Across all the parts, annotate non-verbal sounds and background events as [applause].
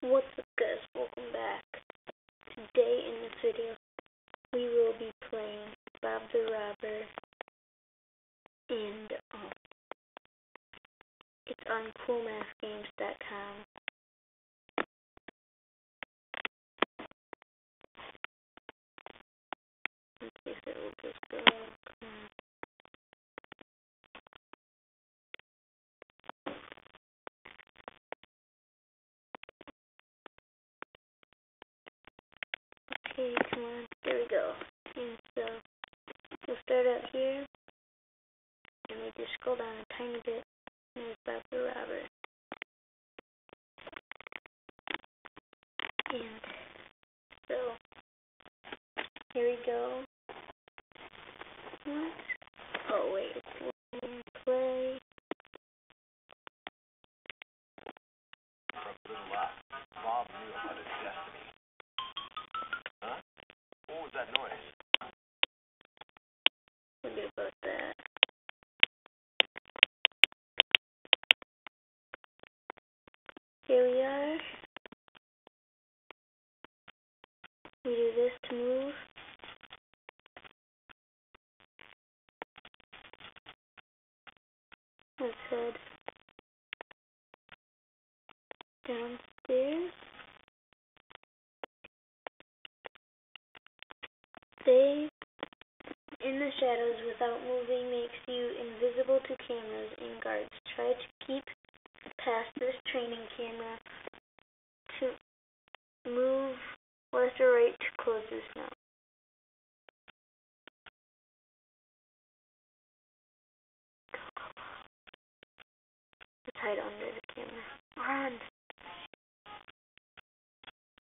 What's up guys, welcome back. Today in this video, we will be playing Bob the Robber, and um, it's on coolmathgames.com. Okay, so we'll just go, come on. Okay, come on. There we go. And so we'll start out here. And we just scroll down a tiny bit. And it's Bob the Robber. And so here we go. That noise? Forget about that. Here we are. We do this to move. Let's head downstairs. Stay in the shadows without moving makes you invisible to cameras and guards. Try to keep past this training camera to move left or right to close this now. Let's hide under the camera. Run!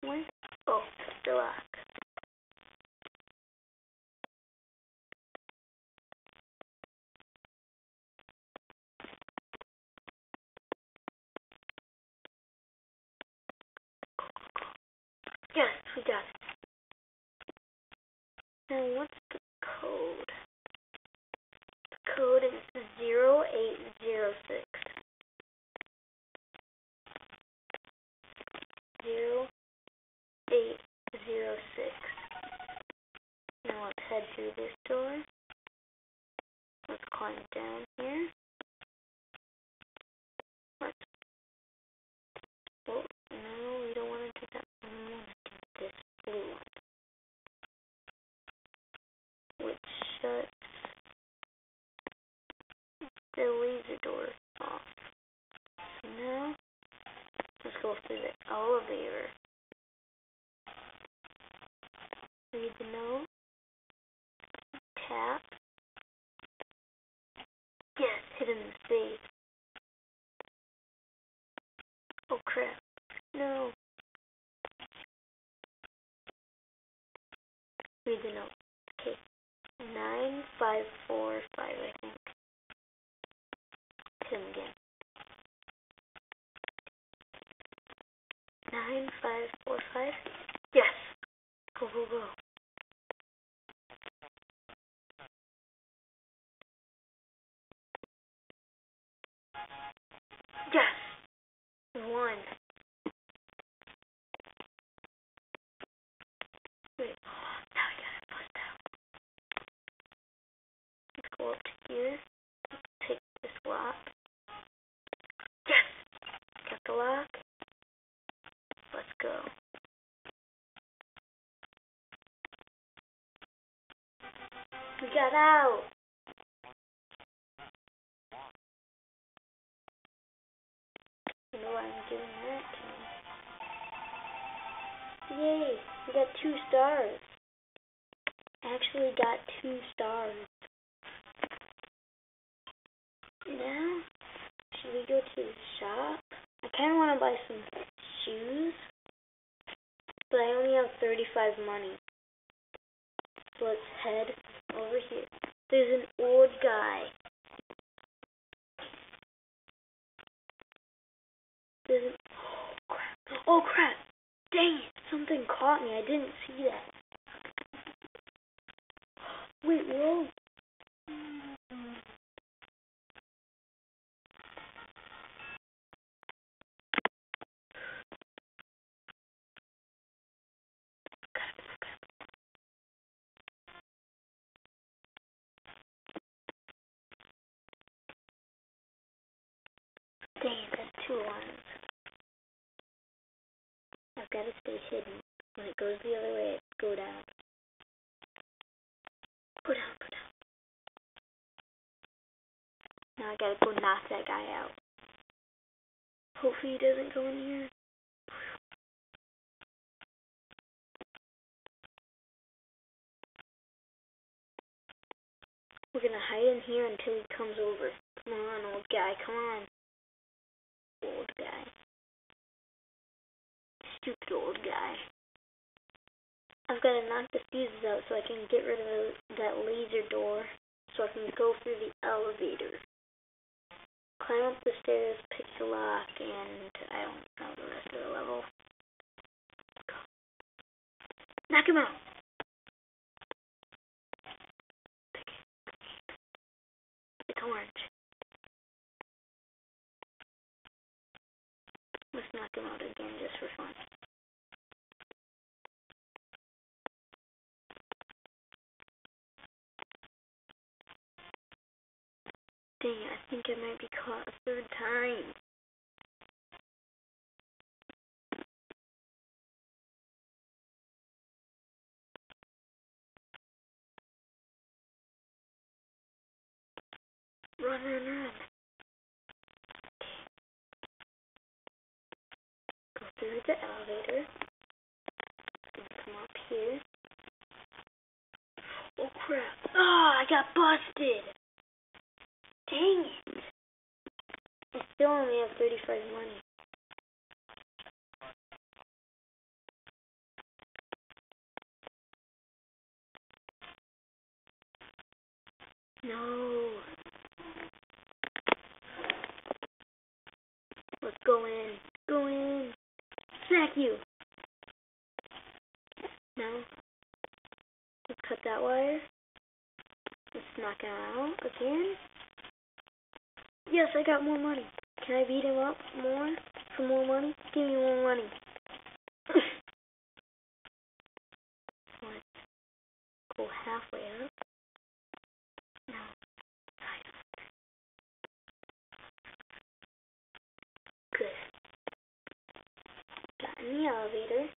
Where? Oh, the lock. Now, what's the code? The code is zero eight zero six. Zero eight zero six. Now let's head through this door. Let's climb down here. Let's. Oh no, we don't want to do that. We want to do this blue one, which shuts the laser door off. So now, let's go through the elevator. Read the note. Tap. Yes, hit in the face. Oh crap. No. Read the note. Okay. Nine five four five, I think. Hit him again. Nine five four five. Yes. Go go go. Yes. We won. Wait. Now we gotta bust out. Let's go up to here. Take this lock. Yes. Got the lock. Let's go. We got out. You know why I'm doing that to me. Yay! We got two stars. Actually got two stars. Now, should we go to the shop? I kind of want to buy some shoes, but I only have 35 money. Let's head over here. There's an old guy. There's an, oh crap! Oh crap! Dang it! Something caught me. I didn't see that. Wait, whoa! Gotta stay hidden. When it goes the other way, go down. Go down, go down. Now I gotta go knock that guy out. Hopefully he doesn't go in here. We're gonna hide in here until he comes over. Come on, old guy, come on. Stupid old guy. I've gotta knock the fuses out so I can get rid of that laser door so I can go through the elevator. Climb up the stairs, pick the lock, and I don't know the rest of the level. Knock him out! It's orange. Let's knock him out again just for fun. Dang, I think I might be caught a third time. Run, run, run. Through the elevator. Come up here. Oh crap. Oh, I got busted. Dang it. I still only have 35 money. No. Let's go in. Go in. Smack you. No. Let's cut that wire. Let's knock him out again. Yes, I got more money. Can I beat him up more for more money? Give me more money. [coughs] Halfway up. No. Good. Got in the elevator.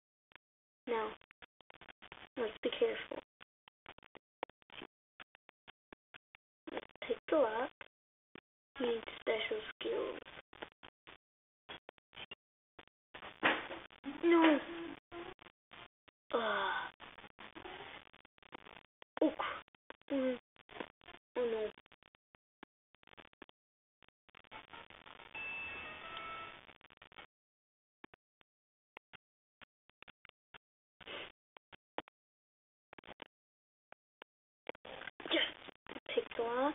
Now, let's be careful. Let's pick the lock. Need special skills. No. Ugh. Oh. cr- Mm. Oh no. Just pick lock.